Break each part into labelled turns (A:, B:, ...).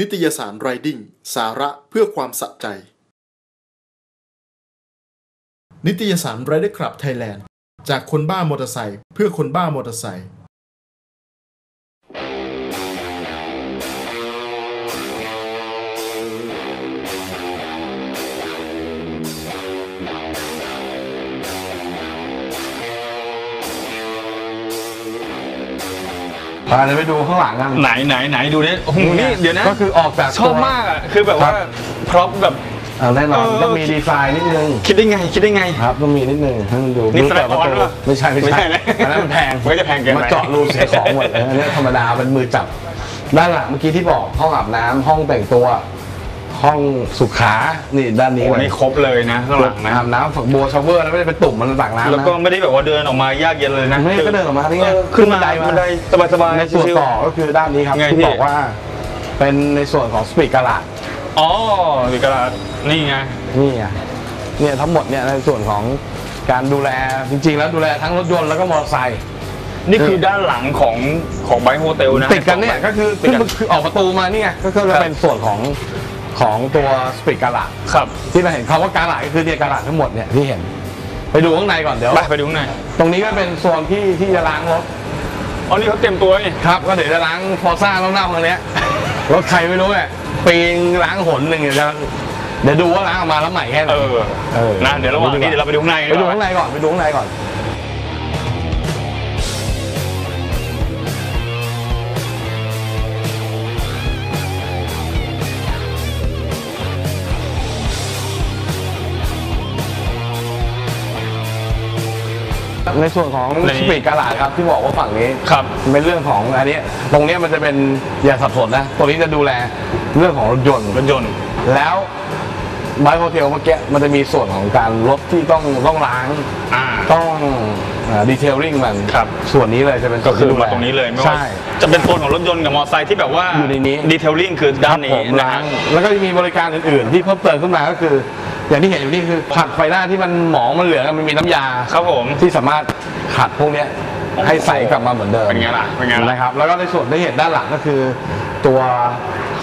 A: นิตยสาร Riding สาระเพื่อความสะใจ นิตยสาร Rider Club Thailand จากคนบ้ามอเตอร์ไซค์เพื่อคนบ้ามอเตอร์ไซค์
B: พาเดี๋ยวไปดูข้างหลังกัน
C: ไหนไหนไหนดูนี่โอ้โหนี่เดี๋ยวนะ
B: ก็คือออกแบบ
C: ชอบมากอะคือแบบว่าพร็อพแบบ
B: อ่าแน่นอน
C: เออ
B: ต้องมีดีไซน์นิดนึง
C: คิดได้ไง คิดได้ไง
B: ครับต้องมีนิดนึงให้มันดู
C: นี่
B: ดู
C: สไลด์
B: ประ
C: ออน
B: ตู
C: หรือเปล่า
B: ไม่ใช่ไม่
C: ไม่
B: ใช่
C: ใช่นะ
B: อันนั้นมันแพง
C: มันก็จะแพงเกินไป
B: มาเจาะรูเสียของหมดเลยอันนี้ธรรมดาเป็นมือจับด้านหลังเมื่อกี้ที่บอกห้องอาบน้ำห้องแต่งตัว ห้องสุขา นี่ด้านนี้
C: โอ้
B: เลย
C: นี่ครบเลยนะข้างหลังนะ
B: อาบน้ำฝักบัวชาวเวอร์แล้วไม่ได้เป็นตุ่มมันต่างน้ำนะ
C: แล้วก็ไม่ได้แบบว่าเดินออกมายากเย็นเลยนะ
B: ไม่ก็เดินออกมานี่ไง
C: เออขึ้นมาบันไดสบายๆ
B: ในส่วน
C: ชิว
B: ต่อก็คือด้านนี้ครับ
C: ไง
B: ที่
C: พี่
B: บอกว่า เป็นในส่วนของ Speed Garage
C: ๆอ๋อมี garage นี่ไง
B: นี่ไงเนี่ยทั้งหมดเนี่ยในส่วนของการดูแลจริง ๆ แล้วดูแลทั้งรถยนต์แล้วก็มอเตอร์ไซค์
C: นี่คือด้านหลังของของ Bike Hotel นะ
B: ติดกันเนี่ยก็คือ
C: ติด
B: ขึ้น
C: กัน
B: คือออกประตูมานี่ไงก็คือจะเป็นส่วนของ ของตัว Speed Garage
C: ครับ
B: ที่เราเห็นคำว่า garage ก็คือเนี่ย garage ทั้งหมดเนี่ยที่เห็น ไปดูข้างในก่อนเดี๋ยว
C: ไปไปดูข้างใน
B: ตรงนี้ก็เป็นโซนที่ที่จะล้างรถ
C: อ๋อนี่เขาเต็มตัวนี่
B: ครับก็เดี๋ยวจะล้างฟอร์ซ่าเน่าๆตรงเนี้ยรถใครไม่รู้เนี่ยปีงล้างหนหนึ่งเดี๋ยวจะเดี๋ยวดูว่าล้างออกมาแล้วใหม่แค่ไหน
C: เออ
B: เออ
C: นะเดี๋ยวระหว่างนี้เดี๋ยวเราไปดูข้างในกัน
B: ไปดู
C: ก่อน
B: ข้างในก่อนไปดูข้างในก่อน ในส่วนของ Speed Garage ครับที่บอกว่าฝั่งนี้
C: ครับ
B: เป็นเรื่องของอันนี้ตรงเนี้ยมันจะเป็นอย่าสับสนนะตรงนี้จะดูแลเรื่องของรถยนต์
C: รถยนต์
B: แล้ว Bike Hotel เมื่อกี้มันจะมีส่วนของการรถที่ต้องต้องล้าง
C: อ่า
B: ต้อง detailing มัน
C: ครับ
B: ส่วนนี้เลยจะเป็น
C: ก็
B: ส่วน
C: คือ
B: ที่ดูแมา
C: ตรงนี้เลยไม่ว่า
B: ใช่
C: จะเป็นโซนของรถยนต์กับมอเตอร์ไซค์ที่แบบว่า
B: อยู่ในนี้
C: detailing คือด้านนี้นะฮะ
B: แล้วก็จะมีบริการอื่นๆ ที่เพิ่มเติมขึ้นมาก็คือ อย่างที่เห็นอยู่นี่คือขัดไฟหน้าที่มันหมองมันเหลืองมันมีน้ำยา
C: ครับผม
B: ที่สามารถขัดพวกเนี้ยให้ใสกลับมาเหมือนเดิม
C: เป็นไงล่ะเป็นไงล่ะ
B: นะครับ แล้วก็ในส่วนที่เห็นด้านหลังก็คือตัว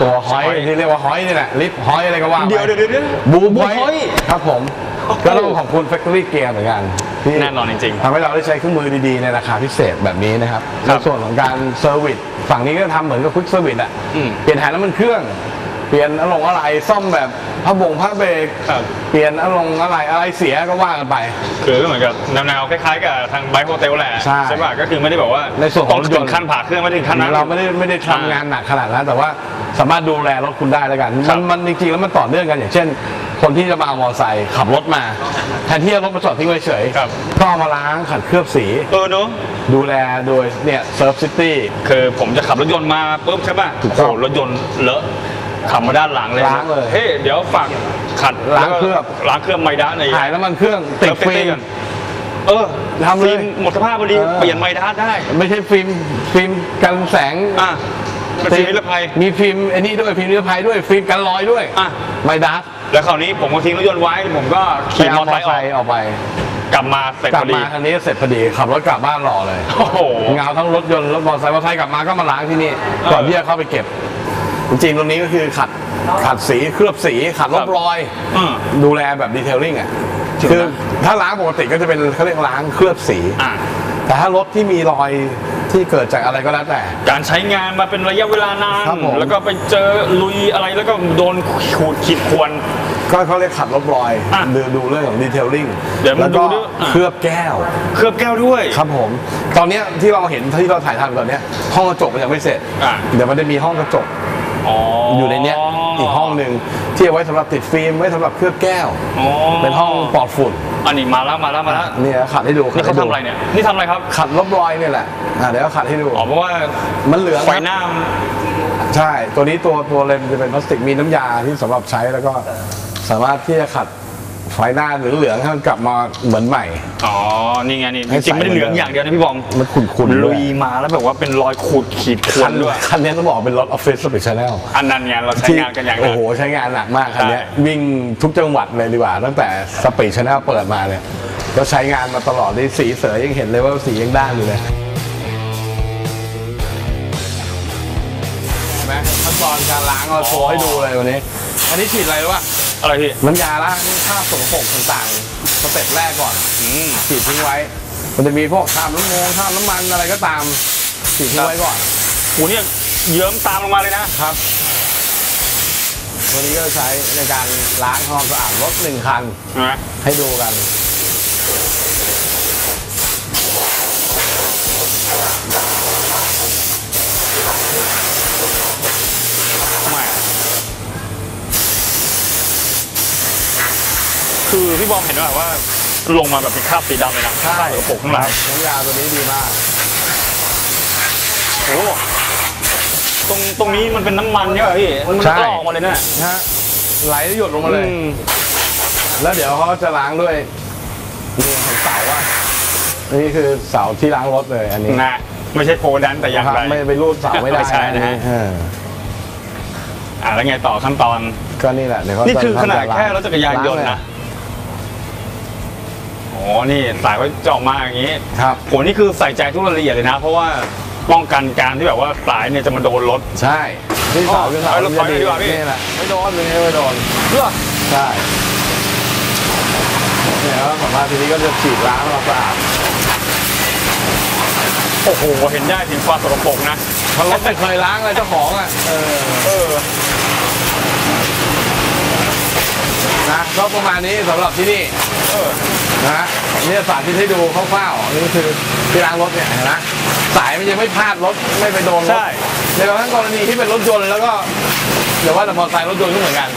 B: ตัวฮอย
C: ฮอย
B: ที่เรียกว่าฮอยนี่แหละลิฟต์ฮอยอะไรก็ว่าไป
C: เดี๋ยวเดี๋ยวเดี๋ยวเดี๋ยว
B: บู
C: บู
B: บอย
C: ฮอย
B: ครับผม
C: โอ้โห
B: ก็ต้องขอบคุณ Factory Gear เหมือนกันที่
C: แน่นอนจริงๆ
B: ทำให้เราได้ใช้เครื่องมือดีๆ ในราคาพิเศษแบบนี้นะครับ
C: ครับ ใน
B: ส่วนของการ service ฝั่งนี้ก็ทำเหมือนกับ quick service อะ
C: อืม
B: เปลี่ยนถ่ายน้ำมันเครื่อง เปลี่ยนอารมณ์อะไรซ่อมแบบผ้าบงผ้าเบรก
C: ครับ
B: เปลี่ยนอารมณ์อะไรอะไรเสียก็ว่ากันไป
C: คือก็เหมือนกับแนวๆคล้ายๆกับทางไบค์โฮเทลแหละ
B: ใช่
C: ป่ะก็คือไม่ได้แบบว่า
B: ในส่วนของ
C: ต้อง
B: รถย
C: ถึ
B: น
C: ง
B: ต์
C: ขั้นผ่าเครื่องไม่ถึงขั้นนั้น
B: เราไม่ได้ไม่ได้
C: อ่า
B: ทำงานหนักขนาดนั้นแต่ว่าสามารถดูแลรถคุณได้แล้วกัน
C: ครั
B: มั
C: บ
B: นมันจริงๆแล้วมันต่อเนื่องกันอย่างเช่น คนที่จะมาเอามอเตอร์ไซค์ขับรถมาแทนที่จะรถมาจอดทิ้งไว้เฉย
C: ครับ
B: ก็เอามาล้างขัดเคลือบสี
C: เออเนอะ
B: ดูแลโดยเนี่ย Surf City
C: คือผมจะขับรถยนต์มาปุ๊บใช่ป่ะ
B: ถูกต้อง
C: โโหรถยนต์เลอะ ขับมาด้านหลังเลย
B: ล้างเลย
C: เฮ้ยเดี๋ยวฝากขัด
B: ล้างเคลือบ
C: ล้างเคลือบไมด้าในอย
B: ถ่ายน้ำมันเครื่องติดฟิล์ม
C: กันเออ
B: ทำเลย
C: ฟิล์มหมดสภาพพอดี
B: เออ
C: เปลี่ยนไมด้าได้
B: ไม่ใช่ฟิล์มฟิล์มกันแสง
C: อะเป็นฟิล์มนิรภัย
B: มีฟิล์มไอ้นี่ด้วยฟิล์มนิรภัยด้วยฟิล์มกันรอยด้วย
C: อะ
B: ไม่ดัส
C: แล้วคราวนี้ผมก็ทิ้งรถยนต์ไว้ผมก็
B: ไป
C: ขี่ม
B: อ
C: เต
B: อ
C: ร์ไซค์ออก
B: ไป
C: กลับมาเสร็จพอดี กลับ
B: มาคันนี้เสร็จพอดีขับรถกลับบ้านรอเลย
C: โอ้โห
B: เงาทั้งรถยนต์รถมอเตอร์ไซค์มอเตอร์ไซค์กลับมาก็มาล้างที่นี่ก่อนที่จะเข้าไปเก็บ จริงๆตรงนี้ก็คือขัดขัดสีเคลือบสีขัดล
C: บ
B: รอยครับ
C: อืม
B: ดูแลแบบ detailing อะ
C: จริงนะ
B: คือถ้าล้างปกติก็จะเป็นเขาเรียกล้างเคลือบสี
C: อะ
B: แต่ถ้ารถที่มีรอยที่เกิดจากอะไรก็แล้วแต่
C: การใช้งานมาเป็นระยะเวลานาน
B: ครับผม
C: แล้วก็ไปเจอลุยอะไรแล้วก็โดนขูดขีดข่วน
B: ก็เขาเรียกขัดลบรอย
C: อะ
B: ดูดูเรื่องของ detailing เดี๋
C: ยวมา
B: แล้วก็
C: ดูด้วยอะ
B: เคลือบแก้ว
C: เคลือบแก้วด้วย
B: ครับผม ตอนเนี้ยที่เราเห็นที่เราถ่ายทำตอนเนี้ยห้องกระจกมันยังไม่เสร็จ
C: อะ
B: เดี๋ยวมันจะมีห้องกระจก
C: อ๋อ
B: อ
C: อยู่
B: ในเนี้ยอีกห้องหนึ่งที่เอาไว้สำหรับติดฟิล์มไว้สำหรับเคลือบแก้ว
C: อ๋อ
B: เป็นห้องปลอดฝุ่น
C: อันนี้มาแล้วมาแล้วมาแล้ว
B: เนี่ยขัดให้ดู
C: นี่เขา
B: ขัดให้
C: ทำ
B: ดู
C: อะไรเนี่ยนี่ทำอะไรครับ
B: ขัดลบรอยเนี่ยแหละอะเดี๋ยวขัดให้ดู
C: อ๋อเพราะว่า
B: มันเหลือง
C: ไฟหน้าครับ
B: ใช่ตัวนี้ตัวตัวเลนส์จะเป็นพลาสติกมีน้ำยาที่สำหรับใช้แล้วก็สามารถที่จะขัด ไฟหน้าเหลืองๆให้มันกลับมาเหมือนใหม่
C: อ๋อ นี่ไงนี่
B: ให้
C: จริงๆไม่ได้
B: ใส่
C: เหลืองอย่างเดียวนะพี่บอม
B: มันขุ่นๆ
C: ลุย
B: ด้วย
C: มาแล้วแบบว่าเป็นรอยขูดขีดข่ว
B: คั
C: น
B: น
C: ด้วย
B: คันนี้ต้องบอกเป็นรถออฟฟิศ Speed Channel
C: อันนั้นไงเราใช้งานกันอย่างหนัก
B: โอ้ โห ใช้งานหนักมากคันเนี้ย
C: ใช่
B: วิ่งทุกจังหวัดเลยดีกว่า ตั้งแต่ Speed Channel เปิดมาเนี่ยก็ใช้งานมาตลอดในสีเสือยังเห็นเลยว่าสียังด้านอยู่เลยเห็นไหมตอนการล้างเราโชว์ให้ดูเลยวันนี้ อันนี้ฉีดอะไรรู้ป่ะ
C: อะไรพี่
B: น้ำยาล้างคราบสกปรกต่างๆสเต็ปแรกก่อน
C: อืม
B: ฉีดทิ้งไว้ มันจะมีพวกคราบน้ำมันคราบน้ำมันอะไรก็ตามฉีดทิ้งไว้ก่อน
C: โหเนี่ยเยิ้มตามลงมาเลยนะ
B: ครับตัวนี้ก็จะใช้ในการล้างทำความสะอาดรถหนึ่งคัน
C: นะ
B: ให้ดูกัน
C: คือพี่บอมเห็นว่าว่าลงมาแบบเป็นคราบสีดำเลยนะคราบกระโปรงข้างหลัง
B: น้ำยาตัวนี้ดีมาก
C: โอ้ตรงตรงนี้มันเป็นน้ำมันใช่ป่ะพี่มัน
B: ใช่
C: ก็ออกมาเลยนะ
B: นะฮะไหลหยดลงมาเลย
C: อืม
B: แล้วเดี๋ยวเขาจะล้างด้วยนี่เห็นเสาว่านี่คือเสาที่ล้างรถเลยอันนี้
C: นะไม่ใช่โพลนั้นแต่อย่าง
B: ครับ
C: ไร
B: ไม่ไปรูดเสาไม่ได้
C: ไม่ใช่นะฮะ
B: เออ
C: อ่าแล้วไงต่อขั้นตอน
B: ก็นี่แหละเดี๋ยวเขา
C: นี่คือ
B: จะ
C: ขนาด
B: จะล้ง
C: แค่รถจักรยานยนต์
B: ล้งเล
C: นะอ๋อ นี่สายไว้เจาะมาอย่างนี้
B: ครับ
C: โหนี่คือใส่ใจทุกรายละเอียดเลยนะ เพราะว่าป้องกันการที่แบบว่าสายเนี่ยจะมาโดนรถ
B: ใช่ที่เสาคือเสา
C: เอารถ
B: มันจะ
C: ถอยหน่อยดีกว่าพี่
B: นี่แหละไม่โดนเลยไม่โดน
C: เพื่อ
B: ใช่เนี่ยแล้วสามารถทีนี้ก็จะฉีดล้างเราสะอาด
C: โอ้โหเห็นได้ถึงความสกปรกนะ
B: เพราะรถไม่เคยล้างเลยเจ้าของอะเออ
C: เออ
B: นะก็ประมาณนี้สำหรับที่นี่
C: เออ
B: นะนี่จะสาธิตให้ดูคร่าวๆนี่คือที่ล้างรถเนี่ยเห็นไหมสายมันยังไม่พลาดรถไม่ไปโดนรถ
C: ใช่
B: ในบางกรณีที่เป็นรถยนต์แล้วก็เดี๋ยวว่าแต่มอเตอร์ไซค์รถยนต์ก็เหมือนกัน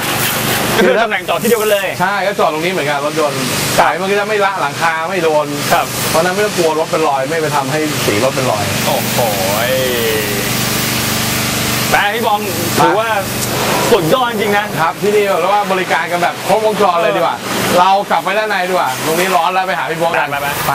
C: ก็คือตำแหน่งจอดที่เดียวกันเลย
B: ใช่ก็จอดตรงนี้เหมือนกันรถยนต์สายมันก็จะไม่ละหลังคาไม่โดน
C: ครับ
B: เพราะฉะนั้นไม่ต้องกลัวรถเป็นรอยไม่ไปทำให้สีรถเป็นรอย
C: โอ้โห แต่พี่บอมถือว่าสุดยอดจริงๆนะ
B: ครับที่นี่เราว่าบริการกันแบบครบวงจรเลยดีกว่า เรากลับไปด้านในดีกว่า ตรงนี้ร้อนแล้วไปหาพี่โบ๊ทกัน
C: ไปไปไป
B: ไป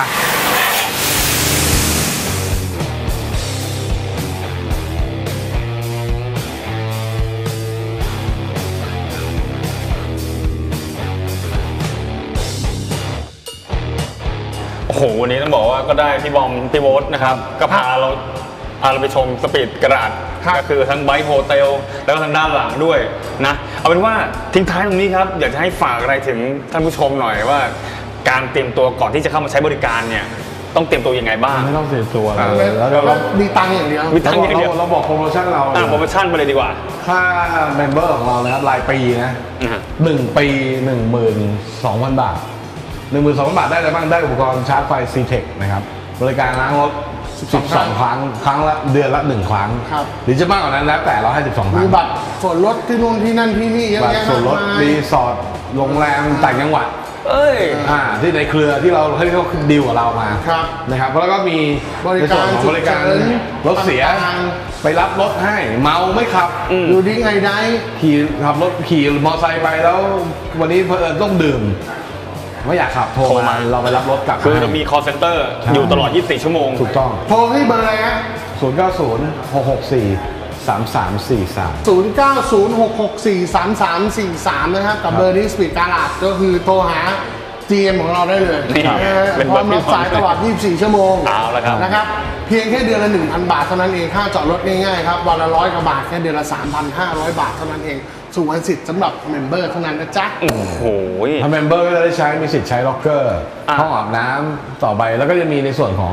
C: โอ้โหวันนี้ต้องบอกว่าก็ได้พี่บอมพี่โบ๊ทนะครับ ก็พาเรา พาเราไปชม Speed Garage ก็คือทั้ง Bike Hotel แล้วก็ทางด้านหลังด้วยนะ เอาเป็นว่าทิ้งท้ายตรงนี้ครับอยากจะให้ฝากอะไรถึงท่านผู้ชมหน่อยว่า การเตรียมตัวก่อนที่จะเข้ามาใช้บริการเนี่ยต้องเตรียมตัวยังไงบ้าง
B: ไม่ต้องเสียตัว
C: อ่า
B: เลยแล้ว
A: แล้ว
B: เรา
A: มีตังค์อย่างเดียว
C: มีทั้งอย่างเดียว
B: เราเราบอกโปรโมชั่นเรา
C: ตามโปรโมชั่นไปเลยดีกว่า
B: ค่า member ของเรานะครับรายปีนะ
C: อือฮะ
B: หนึ่งปีหนึ่งหมื่นสองพันบาทหนึ่งหมื่นสองพันบาทได้อะไรบ้างได้อุปกรณ์ชาร์จไฟ CTEK นะครับ บริการล้างรถ 12 ครั้ง ครั้งละเดือนละ 1 ครั้ง
A: ครับ
B: หรือจะมากกว่านั้นแล้วแต่เราให้ 12 ครั้ง มี
A: บัตรส่วนลดที่นู่นที่นั่นที่นี่เยอะ
B: บัตร
A: แยะ
B: ส่วนลด
A: มากมาย
B: รีสอร์ทโรงแรมต่างจังหวัด
C: เอ้ย
B: อ่าที่ในเครือที่เราให้เขาดีลกับเรามา
A: ครับ
B: นะครับแล้วก็มี
A: บริการ
B: ในส่วนของบริการ
A: ฉุกเฉิน
B: รถเสีย
A: ต่าง
B: ไปรับรถให้เมาไม่ขับ
A: อยู่ดีไงได้
B: ขี่ขับรถขี่มอเตอร์ไซค์ไปแล้ว วันนี้เพอเอิญต้องดื่ม ไม่อยากขับโทร
C: โทร
B: มา
C: มา
B: เราไปรับรถกลับ
C: คือ
B: ให้
C: จะมี call center
B: ใช่
C: อยู่ตลอด 24 ชั่วโมง
B: ถูกต้อง
A: โทรให้เบอร์อะไรฮะ
B: 0 9 0 6 6 4 3 3 4 3
A: 0906643343 นะครับ กับเบอร์นี้สปีดการาดก็คือโทรหา GM ของเราได้เลย
C: นี่
A: นะฮะ
C: เป็น
A: พ
C: เบ
A: ร้
C: อ
A: อ
C: ร์
A: ม
C: พี่
A: รับสายตลอด 24 ชั่วโมง
C: เอาละครับ
A: นะครับ เพียงแค่เดือนละ 1,000 บาทเท่านั้นเองค่าจอดรถง่ายๆครับ วันละร้อยกว่าบาทแค่เดือนละ 3,500 บาทเท่านั้นเอง สงวนสิทธิ์สำหรับ member เท่านั้นนะจ๊ะ
C: โอ้โห
B: ถ้า member ก็จะได้ใช้มีสิทธิ์ใช้ล็อกเกอร์
C: อะ
B: ห้องอาบน้ำต่อไปแล้วก็จะมีในส่วนของ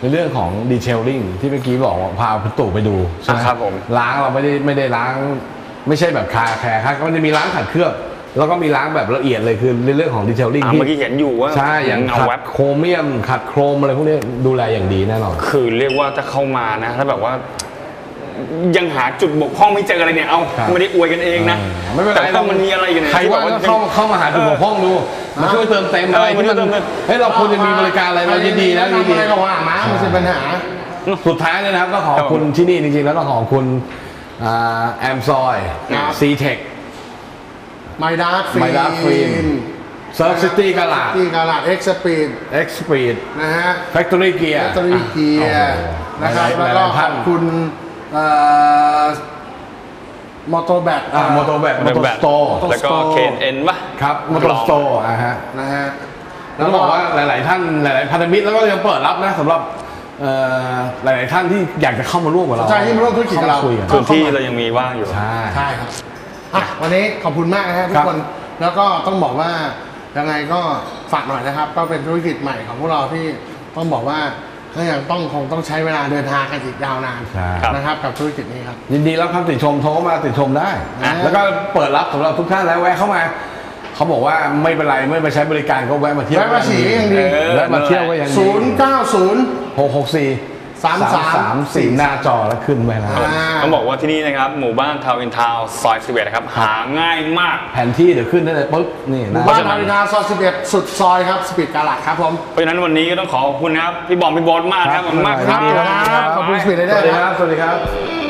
B: ในเรื่องของ detailing ที่เมื่อกี้บอกว่าพาคุณตู่ไปดูใช่ไหม
C: อะครับผม
B: ล้างเราไม่ได้ไม่ได้ล้าง ไม่ใช่แบบ car care ครับก็มันจะมีล้างขัดเคลือบแล้วก็มีล้างแบบละเอียดเลยคือในเรื่องของ detailing
C: อะ
B: ที่
C: เมื่อกี้เห็นอยู่ว่า
B: ใช่อย่าง
C: เอา
B: ขัด
C: แว็บ
B: โครเมียมขัดโครมอะไรพวกนี้ดูแลอย่างดีแน่นอน
C: คือเรียกว่าถ้าเข้ามานะ ถ้าแบบว่า ยังหาจุดบกพร่องไม่เจออะไรเนี่ยเอา
B: ครับ
C: ไม่ได้อวยกันเองนะ
B: ไม่เป็นไร
C: แต่ถ้ามันมีอะไรกันเนี่ย
B: ใคร
C: ที่
B: ว่า
C: แบบ
B: ก็เข้าเข้ามาหาจุดบกพร่องดูมาช่วยเติมเต็มอะไร
C: เออมา
B: ที่
C: ช่
B: มั
C: วยเติมเต็
B: น
C: ม
B: เฮ้ยเราควรจะมีบริการอะไรเรายินดีนะยิน
A: ทำ
B: ดี
A: อะไรก็ว่ามาไม่ใช่ปัญหา
B: สุดท้ายเลยนะครับก็ขอบ
C: ครับ
B: คุณที่นี่จริงๆ แล้วก็ขอบคุณแอมซอย
A: ครับ
B: ซีเทค
A: ไมดาร์ฟิล์
B: My Dark Film เซิร์ฟซิตี้กาลาด
A: ที่กาลาดเอ็กซ์สปีด
B: เอ็กซ์ปีด
A: นะฮะ
B: แฟคทอรี่เกีย
A: แบ
B: ร์
A: ตเตอรี่เกียร์นะครับแล้วก็ขอบคุณ มอเตอร์แบต
B: มอเตอร์แบทมอเตอร์สโตร์
A: Motor
C: แล้วก็
A: Store
C: เคนเอ็นปะ
B: ครับมอเตอร์สโตร์อะฮะ
A: นะฮะ
B: แล้วบอกว่าหลาย ๆ ท่านหลาย ๆ พันธมิตรแล้วก็ยังเปิดรับนะสำหรับเอ่อหลาย ๆ ท่านที่อยากจะเข้ามาร่วมกับเรา
A: สนใจที่มาร่วมธุรกิจกับเรา
B: ข้คุยกัน
C: พื้นที่เรายังมีว่างอยู่
B: ใช่
A: ใช่ครับอะวันนี้ขอบคุณมากนะครับทุกคนครับแล้วก็ต้องบอกว่ายังไงก็ฝากหน่อยนะครับ ก็เป็นธุรกิจใหม่ของพวกเราที่ต้องบอกว่า ก็ยังต้องคงต้องใช้เวลาเดินทางกันอีกยาวนาน
B: ใช่
A: นะครับกับธุรกิจนี้ครับ
B: ยินดีรับคำติชมโทรเข้ามาติชมได้
A: อ่า
B: แล้วก็เปิดรับสำหรับทุกท่านแล้วแวะเข้ามา เขาบอกว่าไม่เป็นไรไม่ไปใช้บริการก็แวะมาเที่ยว
A: แวะมาฉี่ก็ยังดี
C: เออ
B: แวะมาเที่ยวก็ยังดี
A: ศูนย์เก้าศูนย์
B: หกหกสี่
A: สามสาม
B: สามสี่หน้าจอแล้วขึ้นไปแล้ว
A: อ่า
C: ต้องบอกว่าที่นี่นะครับ หมู่บ้านทาวน์อินทาวน์ซอย11นะครับ หาง่ายมาก
B: แผนที่เดี๋ยวขึ้นได้เลยปุ๊บนี่
A: หมู่
B: นะ
A: บ้านทาวินาซอย11สุดซอยครับสปีดกาลัดครับผม
C: เพราะฉะนั้นวันนี้ก็ต้องขอขอบคุณนะครับ พี่บอมพี่บอสมากนะครับขอบคุณมาก
A: ครับ
C: ครับ
A: ขอบคุณสปีดเลย
B: ส
A: ด้ว
B: วั
A: ย
B: สดี
A: นะ
B: ครับสวัสดีครับ